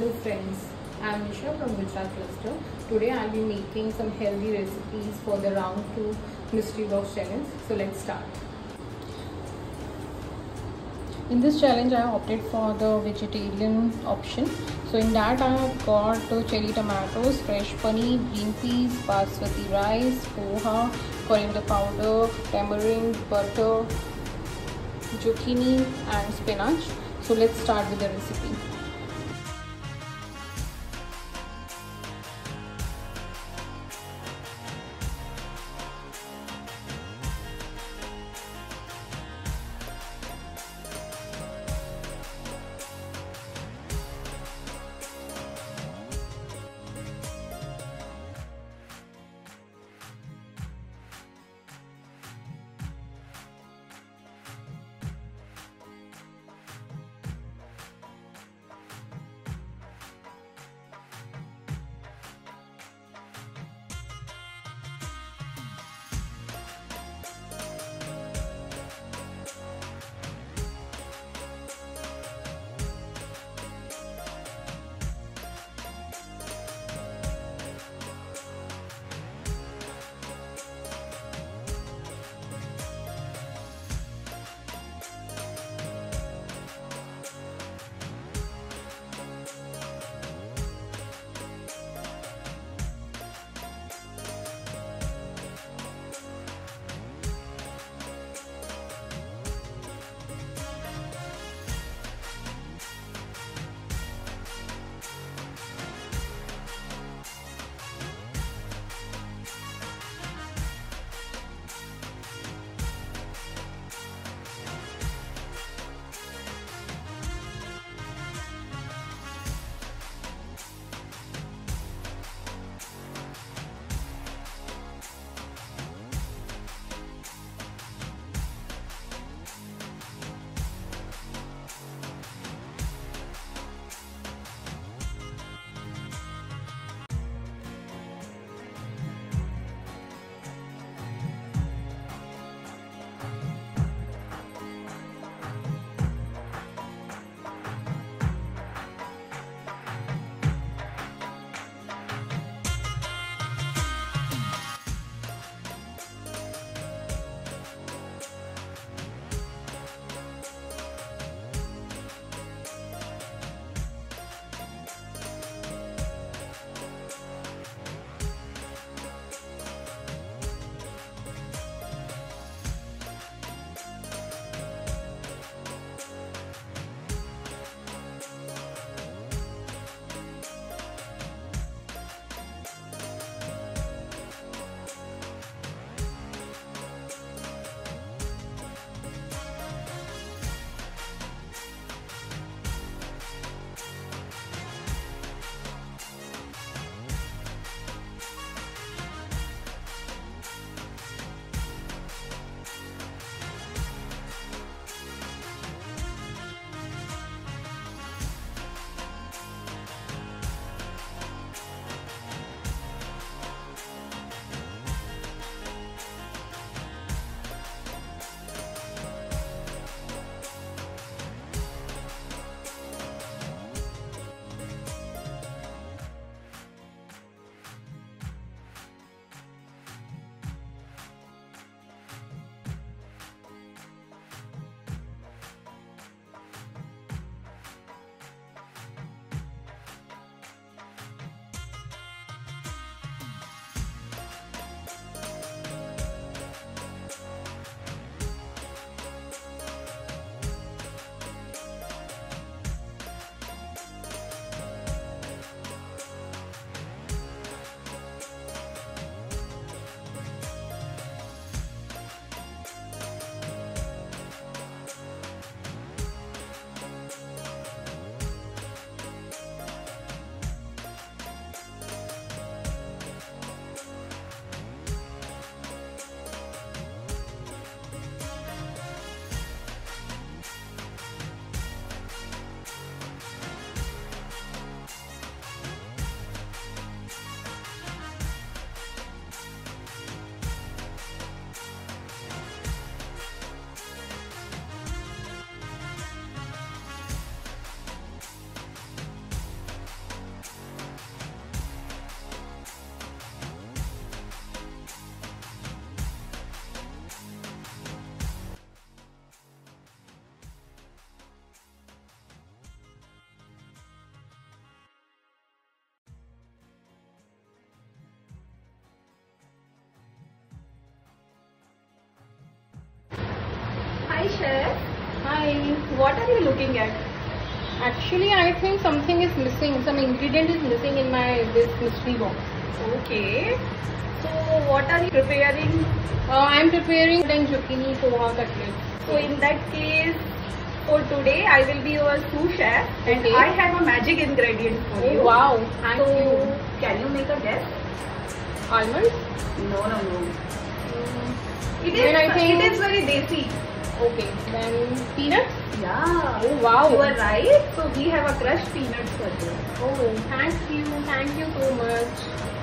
Hello friends, I am Nisha from Gujarat Cluster. Today I will be making some healthy recipes for the round 2 mystery box challenge. So let's start. In this challenge I opted for the vegetarian option. So in that I have got cherry tomatoes, fresh paneer, green peas, basmati rice, poha, coriander powder, tamarind, butter, zucchini and spinach. So let's start with the recipe. What are you looking at? Actually, I think something is missing. Some ingredient is missing in my this mystery box. Okay. So what are you preparing? Uh, I am preparing and zucchini poha cutlet. So in that case, for today I will be your sous chef and Okay. I have a magic ingredient for Oh you. wow! Thank so you. can you make a guess? Almonds? No, no, no. Mm, It Then I is. think- It is very desi. Okay. Then peanuts? Yeah. Oh wow! You are right. So we have a crushed peanuts for you. Oh, thank you. Thank you so much.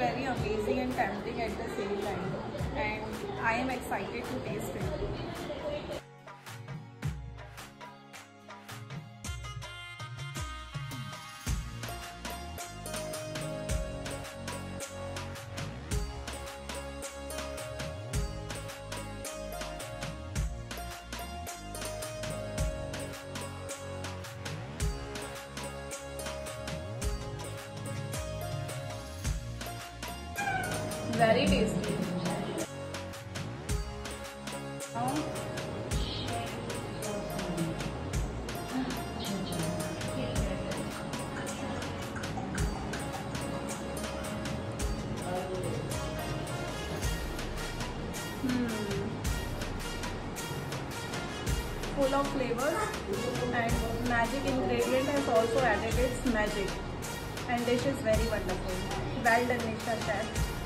Very amazing and tempting at the same time. And I am excited to taste it. very tasty. Hmm. full of flavors and magic ingredient has also added its magic and dish is very wonderful. Well done Mr. Chef.